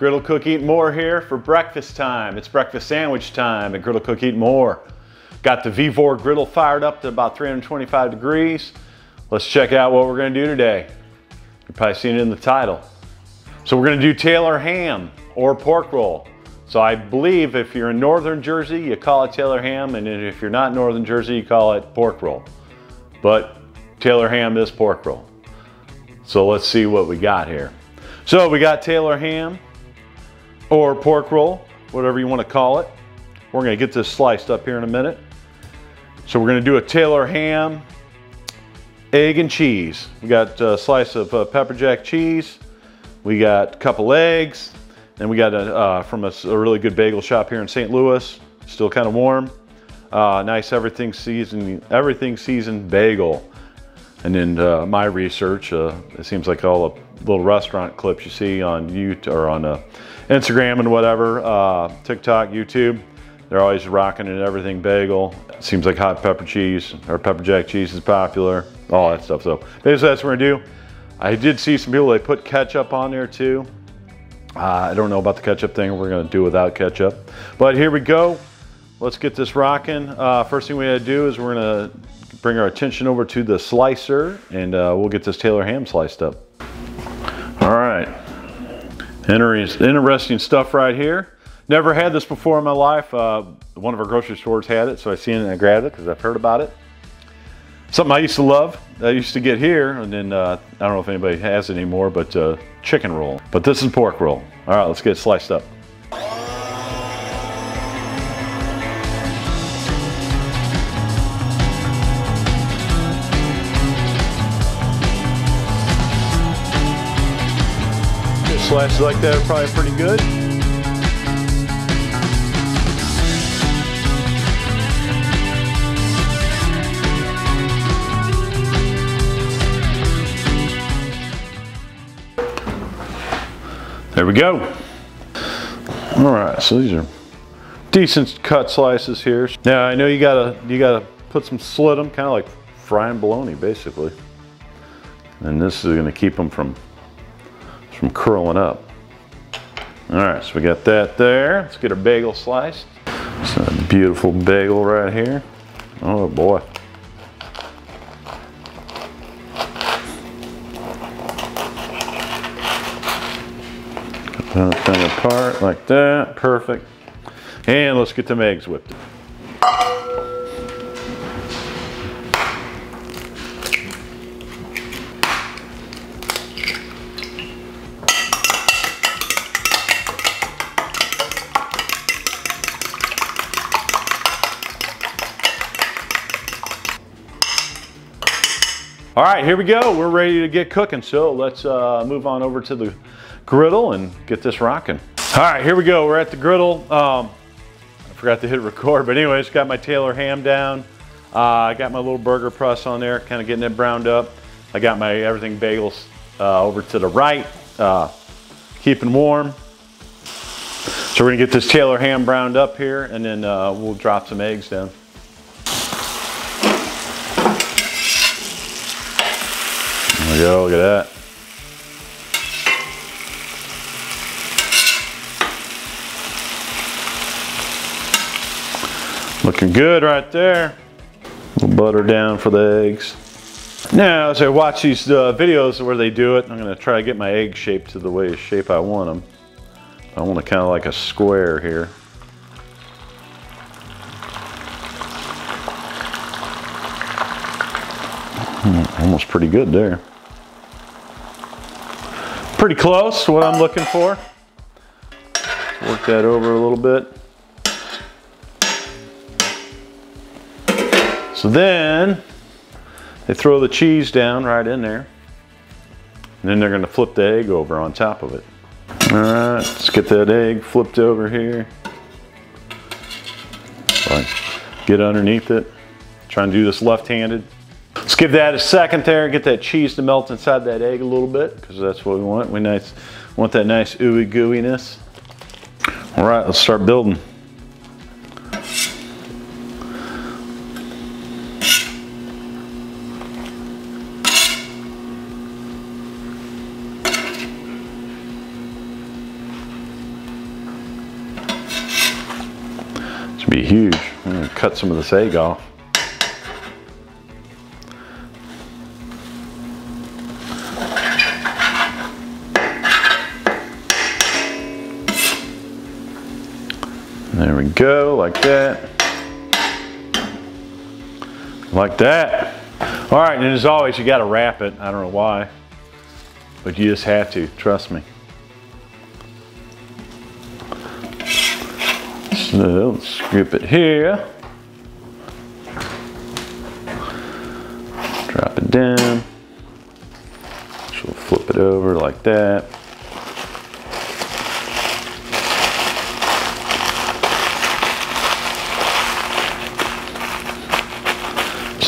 Griddle Cook Eat More here for breakfast time. It's breakfast sandwich time at Griddle Cook Eat More. Got the VEVOR griddle fired up to about 325 degrees. Let's check out what we're gonna do today. You've probably seen it in the title. So we're gonna do Taylor ham or pork roll. So I believe if you're in Northern Jersey, you call it Taylor ham, and if you're not in Northern Jersey, you call it pork roll. But Taylor ham is pork roll. So let's see what we got here. So we got Taylor ham or pork roll, whatever you want to call it. We're going to get this sliced up here in a minute. So we're going to do a Taylor ham, egg and cheese. We got a slice of uh, pepper jack cheese. We got a couple eggs. And we got a, uh, from a, a, really good bagel shop here in St. Louis. Still kind of warm. Uh, nice everything seasoned, everything seasoned bagel. And in uh, my research, uh, it seems like all the little restaurant clips you see on YouTube or on uh, Instagram and whatever, uh, TikTok, YouTube, they're always rocking an everything bagel. It seems like hot pepper cheese or pepper jack cheese is popular, all that stuff. So basically that's what we're gonna do. I did see some people, they put ketchup on there too. Uh, I don't know about the ketchup thing. We're gonna do without ketchup. But here we go. Let's get this rocking. Uh, first thing we gotta do is we're gonna bring our attention over to the slicer and uh, we'll get this Taylor ham sliced up. All right, interesting stuff right here. Never had this before in my life. Uh, one of our grocery stores had it, so I seen it and I grabbed it because I've heard about it. Something I used to love, I used to get here, and then uh, I don't know if anybody has it anymore, but uh, chicken roll. But this is pork roll. All right, let's get it sliced up. Slices like that are probably pretty good. There we go. All right, so these are decent cut slices here. Now I know you gotta you gotta put some slit them, kind of like frying bologna, basically. And this is gonna keep them from from curling up. All right, so we got that there. Let's get our bagel sliced. It's a beautiful bagel right here. Oh boy. Cut that apart like that, perfect. And let's get them eggs whipped. All right, here we go. We're ready to get cooking. So let's uh, move on over to the griddle and get this rocking. All right, here we go. We're at the griddle. Um, I forgot to hit record, but anyways, got my Taylor ham down. Uh, I got my little burger press on there, kind of getting it browned up. I got my everything bagels uh, over to the right, uh, keeping warm. So we're gonna get this Taylor ham browned up here and then uh, we'll drop some eggs down. There we go, look at that. Looking good right there. Butter down for the eggs. Now, as I watch these uh, videos where they do it, I'm gonna try to get my egg shape to the way shape I want them. I want to kind of like a square here. Hmm, almost pretty good there. Pretty close what I'm looking for. Work that over a little bit. So then they throw the cheese down right in there. And then they're gonna flip the egg over on top of it. All right, let's get that egg flipped over here. Get underneath it. Try and do this left-handed. Let's give that a second there, get that cheese to melt inside that egg a little bit, because that's what we want. We nice, want that nice ooey gooiness. All right, let's start building. This would be huge. I'm gonna cut some of this egg off. Go, like that. Like that. All right, and as always, you gotta wrap it. I don't know why, but you just have to, trust me. So, scoop it here. Drop it down. Flip it over like that.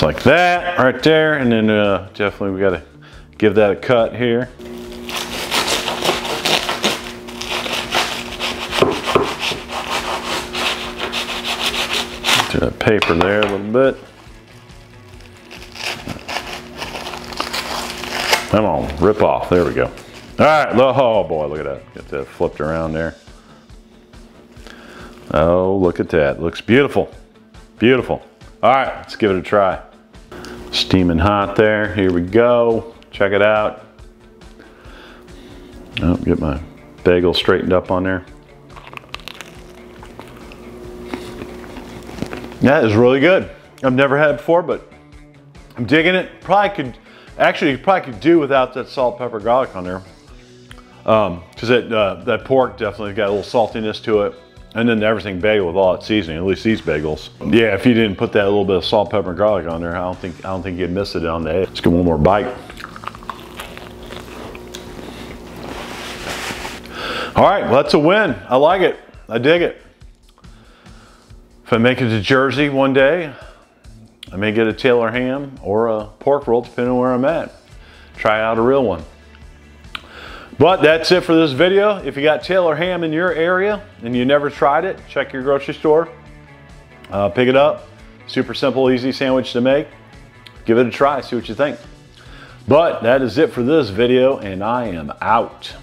Like that, right there. And then uh, definitely we gotta give that a cut here. To that paper there a little bit. Come on, rip off. There we go. All right, oh boy, look at that. Get that flipped around there. Oh, look at that. Looks beautiful. Beautiful. All right, let's give it a try. Steaming hot there. Here we go. Check it out. Oh, get my bagel straightened up on there. That is really good. I've never had it before, but I'm digging it. Probably could, actually, probably could do without that salt, pepper, garlic on there. Um, cause it, uh, that pork definitely got a little saltiness to it. And then everything bagel with all its seasoning, at least these bagels. Yeah, if you didn't put that little bit of salt, pepper, and garlic on there, I don't think I don't think you'd miss it on the egg. Let's get one more bite. All right, well, that's a win. I like it. I dig it. If I make it to Jersey one day, I may get a Taylor ham or a pork roll, depending on where I'm at. Try out a real one. But that's it for this video. If you got Taylor ham in your area and you never tried it, check your grocery store. Uh, pick it up. Super simple, easy sandwich to make. Give it a try, see what you think. But that is it for this video, and I am out.